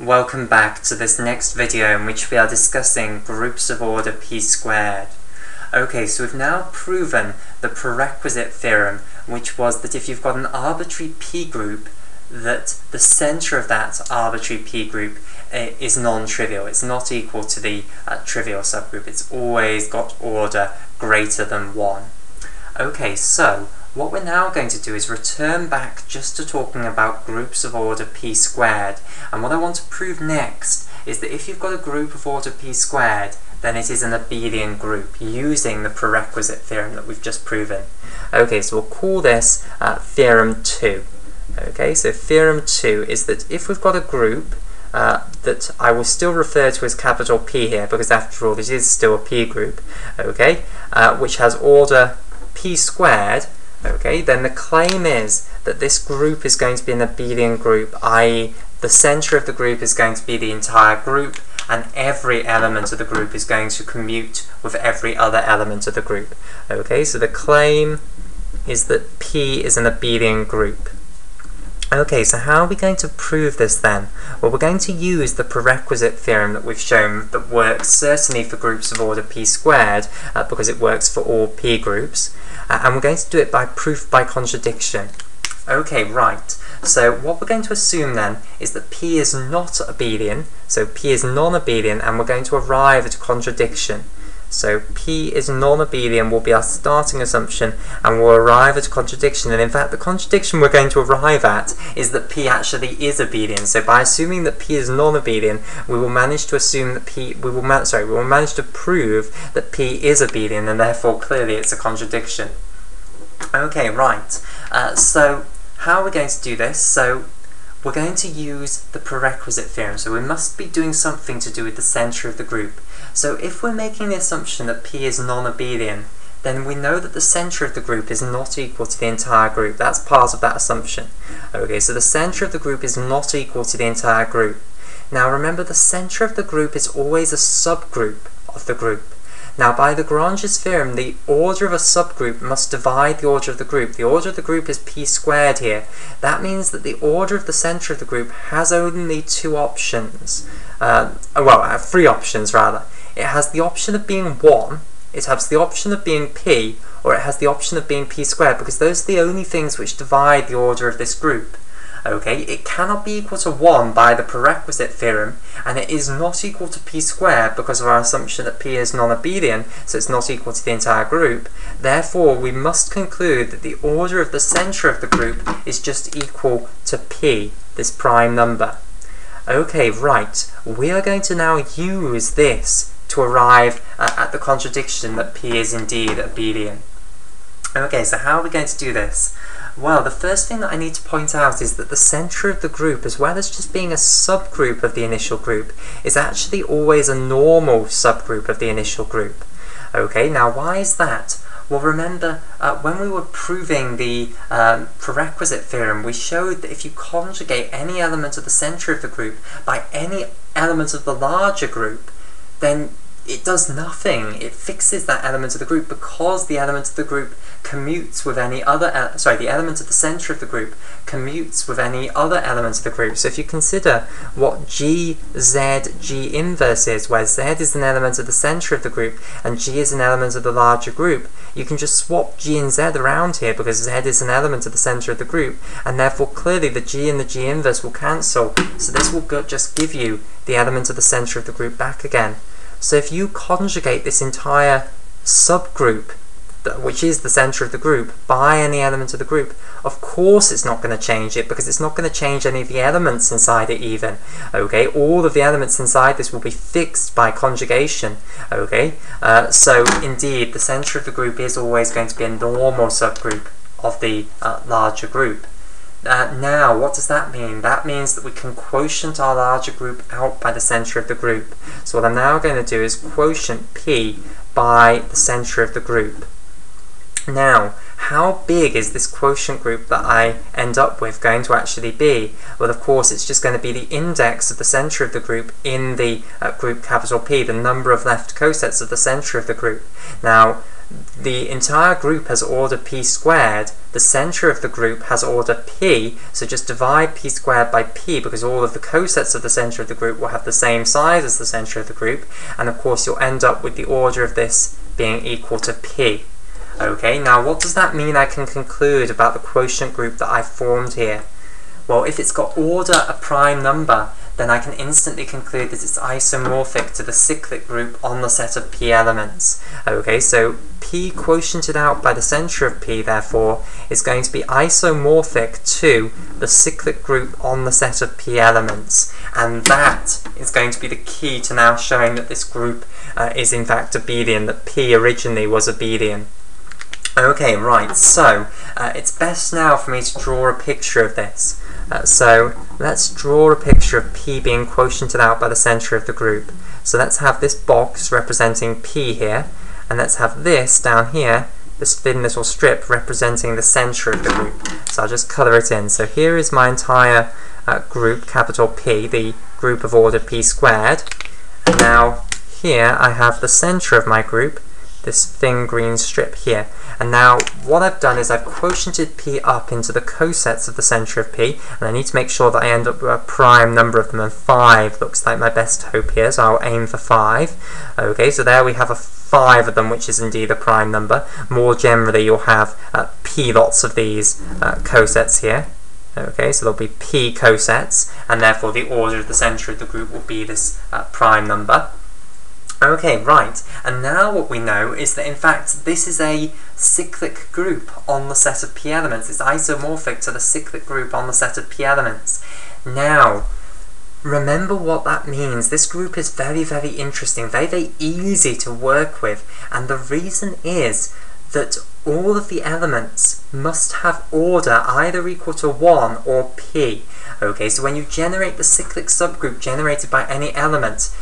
Welcome back to this next video in which we are discussing groups of order p squared. Okay, so we've now proven the prerequisite theorem, which was that if you've got an arbitrary p group, that the center of that arbitrary p group uh, is non-trivial. It's not equal to the uh, trivial subgroup. It's always got order greater than 1. Okay, so what we're now going to do is return back just to talking about groups of order p squared. And what I want to prove next is that if you've got a group of order p squared, then it is an abelian group, using the prerequisite theorem that we've just proven. Okay, so we'll call this uh, theorem 2. Okay, so theorem 2 is that if we've got a group uh, that I will still refer to as capital P here, because after all, this is still a P group, okay, uh, which has order P squared, okay, then the claim is that this group is going to be an abelian group, i.e. the center of the group is going to be the entire group, and every element of the group is going to commute with every other element of the group. Okay, so the claim is that P is an abelian group. Okay, so how are we going to prove this then? Well, we're going to use the prerequisite theorem that we've shown that works certainly for groups of order p squared, uh, because it works for all p groups, uh, and we're going to do it by proof by contradiction. Okay, right. So what we're going to assume then is that p is not abelian, so p is non-abelian, and we're going to arrive at a contradiction. So P is non-abelian will be our starting assumption and we'll arrive at a contradiction. And in fact, the contradiction we're going to arrive at is that P actually is abelian. So by assuming that P is non-abelian, we will manage to assume that P, we will, sorry, we will manage to prove that P is abelian and therefore clearly it's a contradiction. Okay, right. Uh, so how are we going to do this? So we're going to use the prerequisite theorem. So we must be doing something to do with the center of the group. So if we're making the assumption that P is non-abelian, then we know that the center of the group is not equal to the entire group. That's part of that assumption. Okay, so the center of the group is not equal to the entire group. Now remember, the center of the group is always a subgroup of the group. Now by the Lagrange's theorem, the order of a subgroup must divide the order of the group. The order of the group is p squared here. That means that the order of the center of the group has only two options. Uh, well, uh, three options rather. It has the option of being 1, it has the option of being p, or it has the option of being p squared, because those are the only things which divide the order of this group. Okay, it cannot be equal to 1 by the prerequisite theorem, and it is not equal to p squared because of our assumption that p is non-abelian, so it's not equal to the entire group. Therefore, we must conclude that the order of the center of the group is just equal to p, this prime number. Okay, right, we are going to now use this to arrive uh, at the contradiction that p is indeed abelian. Okay, so how are we going to do this? Well, the first thing that I need to point out is that the center of the group, as well as just being a subgroup of the initial group, is actually always a normal subgroup of the initial group. Okay, now why is that? Well, remember, uh, when we were proving the um, prerequisite theorem, we showed that if you conjugate any element of the center of the group by any element of the larger group, then it does nothing. It fixes that element of the group because the element of the group commutes with any other, sorry, the element at the center of the group commutes with any other element of the group. So if you consider what G, Z, G inverse is, where Z is an element of the center of the group and G is an element of the larger group, you can just swap G and Z around here because Z is an element of the center of the group and therefore clearly the G and the G inverse will cancel. So this will just give you the element of the center of the group back again. So if you conjugate this entire subgroup, which is the center of the group, by any element of the group, of course it's not going to change it because it's not going to change any of the elements inside it even. Okay, all of the elements inside this will be fixed by conjugation. Okay, uh, so indeed the center of the group is always going to be a normal subgroup of the uh, larger group. Uh, now, what does that mean? That means that we can quotient our larger group out by the center of the group. So what I'm now going to do is quotient P by the center of the group. Now, how big is this quotient group that I end up with going to actually be? Well, of course, it's just going to be the index of the centre of the group in the uh, group capital P, the number of left cosets of the centre of the group. Now, the entire group has order p squared, the centre of the group has order p, so just divide p squared by p because all of the cosets of the centre of the group will have the same size as the centre of the group, and of course you'll end up with the order of this being equal to p. Okay, now what does that mean I can conclude about the quotient group that I've formed here? Well, if it's got order a prime number, then I can instantly conclude that it's isomorphic to the cyclic group on the set of p elements. Okay, so p quotiented out by the centre of p, therefore, is going to be isomorphic to the cyclic group on the set of p elements. And that is going to be the key to now showing that this group uh, is in fact abelian, that p originally was abelian. Okay, right, so uh, it's best now for me to draw a picture of this. Uh, so let's draw a picture of P being quotiented out by the centre of the group. So let's have this box representing P here, and let's have this down here, this thin little strip representing the centre of the group. So I'll just colour it in. So here is my entire uh, group, capital P, the group of order P squared. And now here I have the centre of my group, this thin green strip here. And now what I've done is I've quotiented P up into the cosets of the centre of P, and I need to make sure that I end up with a prime number of them, and 5 looks like my best hope here, so I'll aim for 5. Okay, so there we have a 5 of them, which is indeed a prime number. More generally, you'll have uh, P lots of these uh, cosets here. Okay, so there'll be P cosets, and therefore the order of the centre of the group will be this uh, prime number. Okay, right. And now what we know is that in fact this is a cyclic group on the set of p elements. It's isomorphic to the cyclic group on the set of p elements. Now, remember what that means. This group is very, very interesting, very, very easy to work with. And the reason is that all of the elements must have order either equal to 1 or p. Okay, so when you generate the cyclic subgroup generated by any element,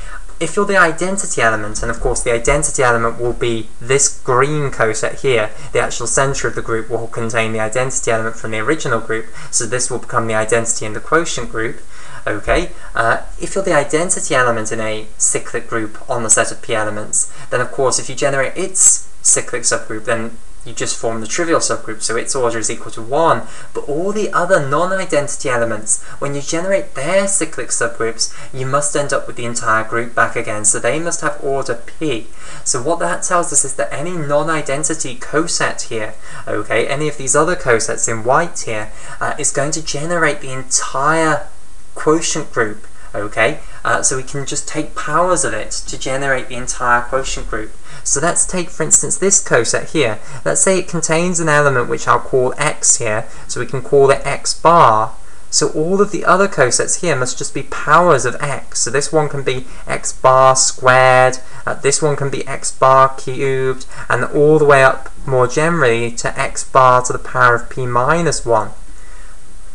if you're the identity element, and of course the identity element will be this green coset here, the actual centre of the group will contain the identity element from the original group, so this will become the identity in the quotient group. Okay, uh, if you're the identity element in a cyclic group on the set of p elements, then of course if you generate its cyclic subgroup, then you just form the trivial subgroup, so its order is equal to 1. But all the other non-identity elements, when you generate their cyclic subgroups, you must end up with the entire group back again, so they must have order p. So what that tells us is that any non-identity coset here, okay, any of these other cosets in white here, uh, is going to generate the entire quotient group, okay? Uh, so we can just take powers of it to generate the entire quotient group. So let's take, for instance, this coset here. Let's say it contains an element which I'll call x here, so we can call it x bar. So all of the other cosets here must just be powers of x. So this one can be x bar squared, uh, this one can be x bar cubed, and all the way up more generally to x bar to the power of p minus 1.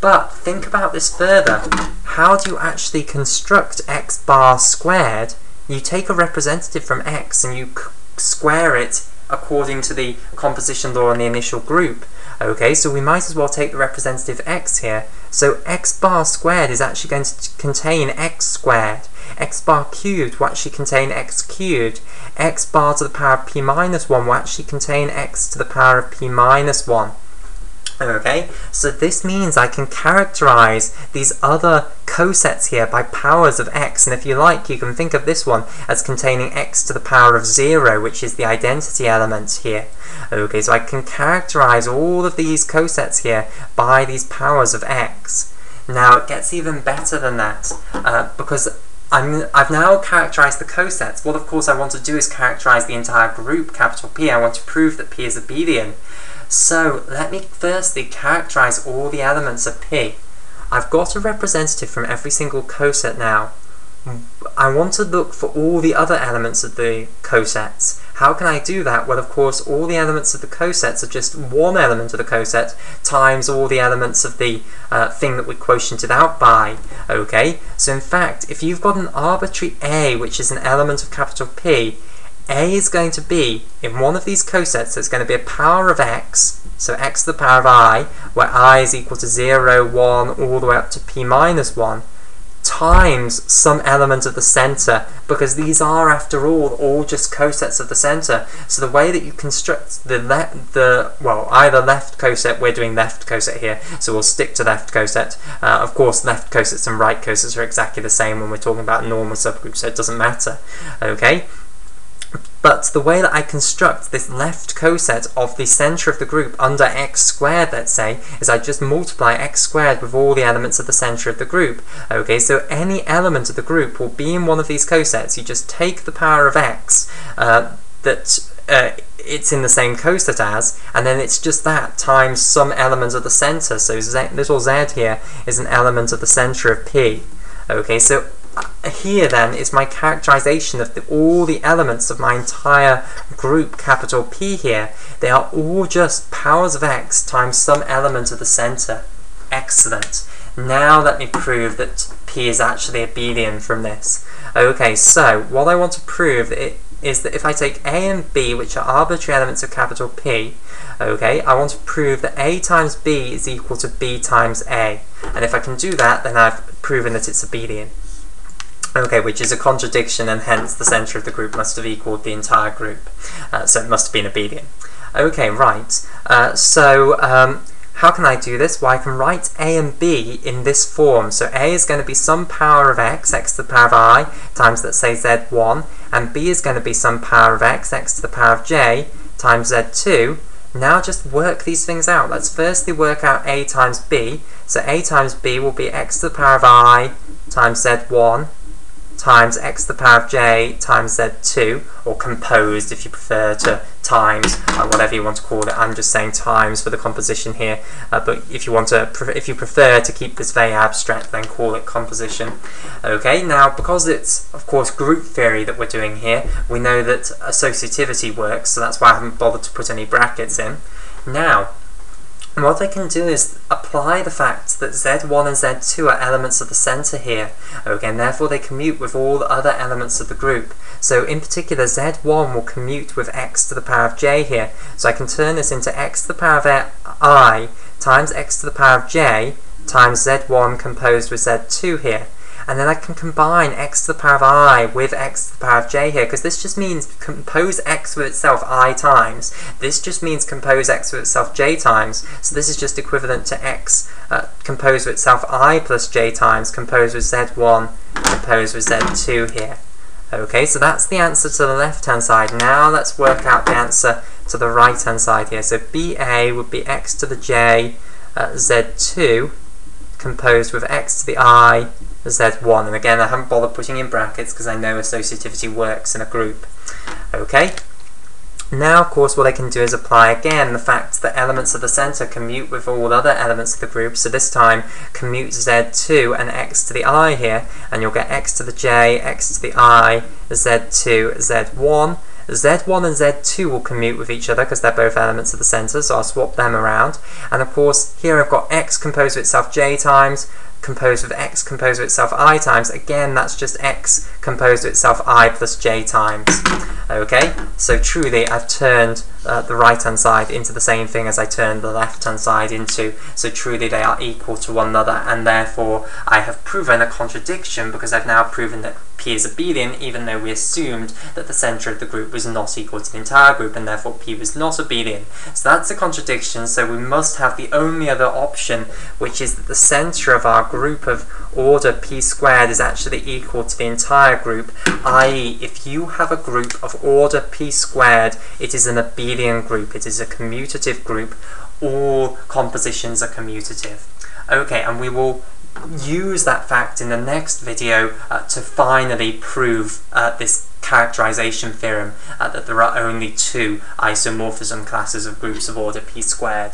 But think about this further. How do you actually construct x bar squared? You take a representative from x and you square it according to the composition law on the initial group. Okay, so we might as well take the representative x here. So x bar squared is actually going to contain x squared. x bar cubed will actually contain x cubed. x bar to the power of p minus 1 will actually contain x to the power of p minus 1. Okay, so this means I can characterize these other cosets here by powers of x, and if you like, you can think of this one as containing x to the power of 0, which is the identity element here. Okay, so I can characterize all of these cosets here by these powers of x. Now, it gets even better than that, uh, because I'm, I've now characterized the cosets. What, of course, I want to do is characterize the entire group, capital P. I want to prove that P is abelian. So let me firstly characterize all the elements of P. I've got a representative from every single coset now. I want to look for all the other elements of the cosets. How can I do that? Well, of course, all the elements of the cosets are just one element of the coset times all the elements of the uh, thing that we quotiented out by. Okay, so in fact, if you've got an arbitrary A, which is an element of capital P, A is going to be, in one of these cosets, it's going to be a power of x, so x to the power of i, where i is equal to 0, 1, all the way up to p minus 1, times some element of the center, because these are, after all, all just cosets of the center. So the way that you construct the left, the well, either left coset, we're doing left coset here, so we'll stick to left coset. Uh, of course, left cosets and right cosets are exactly the same when we're talking about normal subgroups, so it doesn't matter. Okay. But the way that I construct this left coset of the centre of the group under x squared, let's say, is I just multiply x squared with all the elements of the centre of the group. Okay, so any element of the group will be in one of these cosets. You just take the power of x uh, that uh, it's in the same coset as, and then it's just that times some element of the centre. So z, little z here is an element of the centre of P. Okay, so here then is my characterization of the, all the elements of my entire group capital P here. They are all just powers of x times some element of the center. Excellent. Now let me prove that P is actually abelian from this. Okay, so what I want to prove it is that if I take A and B, which are arbitrary elements of capital P, okay, I want to prove that A times B is equal to B times A. And if I can do that, then I've proven that it's abelian. Okay, which is a contradiction and hence the centre of the group must have equaled the entire group. Uh, so it must have been abelian. Okay, right. Uh, so um, how can I do this? Well, I can write a and b in this form. So a is going to be some power of x, x to the power of i, times let's say z1, and b is going to be some power of x, x to the power of j, times z2. Now just work these things out. Let's firstly work out a times b. So a times b will be x to the power of i times z1 times x to the power of j times z2, or composed if you prefer to times, uh, whatever you want to call it. I'm just saying times for the composition here, uh, but if you want to, if you prefer to keep this very abstract, then call it composition. Okay, now because it's, of course, group theory that we're doing here, we know that associativity works, so that's why I haven't bothered to put any brackets in. Now, and what I can do is apply the fact that Z1 and Z2 are elements of the centre here, and therefore they commute with all the other elements of the group. So in particular, Z1 will commute with x to the power of j here. So I can turn this into x to the power of i times x to the power of j times Z1 composed with Z2 here and then I can combine x to the power of i with x to the power of j here, because this just means compose x with itself i times. This just means compose x with itself j times, so this is just equivalent to x uh, composed with itself i plus j times, composed with z1, composed with z2 here. Okay, so that's the answer to the left-hand side. Now let's work out the answer to the right-hand side here. So BA would be x to the j uh, z2 composed with x to the i z1 and again I haven't bothered putting in brackets because I know associativity works in a group. Okay? Now of course what I can do is apply again the fact that elements of the centre commute with all other elements of the group. So this time commute z2 and x to the i here and you'll get x to the j, x to the i, z2, z1 Z1 and Z2 will commute with each other because they're both elements of the centre, so I'll swap them around. And of course, here I've got x composed of itself j times, composed of x composed of itself i times. Again, that's just x composed of itself i plus j times. Okay, so truly I've turned uh, the right hand side into the same thing as I turned the left hand side into, so truly they are equal to one another, and therefore I have proven a contradiction because I've now proven that P is abelian, even though we assumed that the centre of the group was not equal to the entire group, and therefore P was not abelian. So that's a contradiction, so we must have the only other option, which is that the centre of our group of order P squared is actually equal to the entire group, i.e. if you have a group of order P squared, it is an abelian group, it is a commutative group, all compositions are commutative. Okay, and we will use that fact in the next video uh, to finally prove uh, this characterization theorem uh, that there are only two isomorphism classes of groups of order p squared.